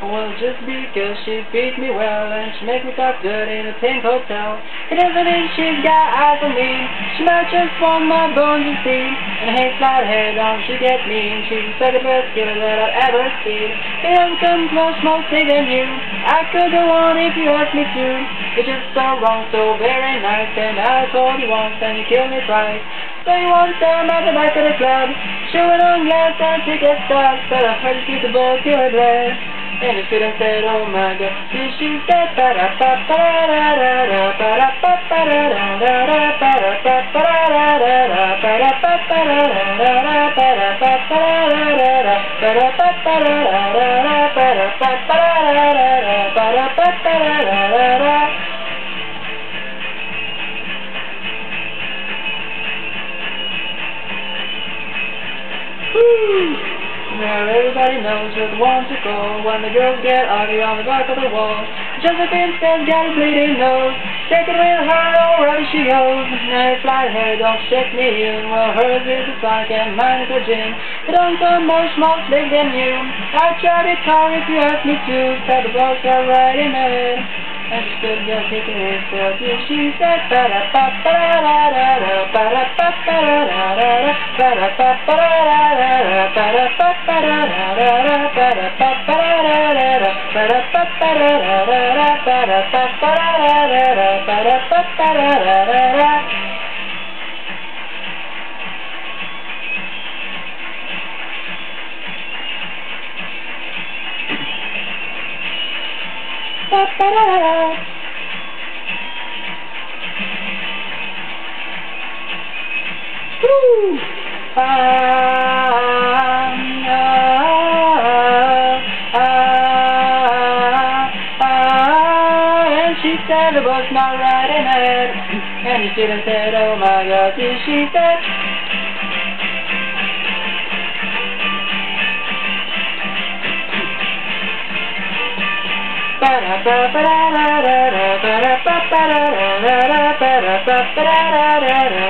just because she feeds me well and she makes me talk good in a pink hotel. It doesn't mean she's got eyes on me. She might just want my bones and see. And I hate Flathead on, she get mean. She's the second best killer that I've ever seen. It doesn't come close, more thing than you. I could go on if you asked me to. It's just so wrong, so very nice. And I told you once and you killed me twice. So you want some at the back of the club, showing on glass and ticket stubs, but I heard you keep the book to her dress. And the student said, oh my god, did she say ba da ba ba da da da ba da ba ba da da da da ba da ba ba da da da ba da ba ba da da da da ba da ba ba da da da ba da ba ba da da da da ba da ba ba da da da da ba da ba ba da da da da Now everybody knows you're the one to go when the girls get ugly on the back of the wall. Josephine still got a bleeding nose. Take it with her, oh, wherever she goes. Now fly her, don't shake me in. Well, hers is a flank and mine is a gin. It don't so much more big than you. I try to talk if you ask me to. Said the boys are in there. And she stood there kicking herself. Yeah, she said, ba da ba ba da da da da ba da ba ba da da da Woo! And she said it was not right in it. And the student said, oh my God, did she said. ba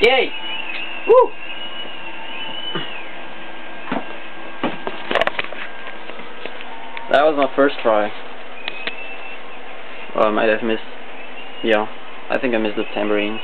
Yay! Woo! That was my first try. Well, I might have missed, yeah, I think I missed the tambourines.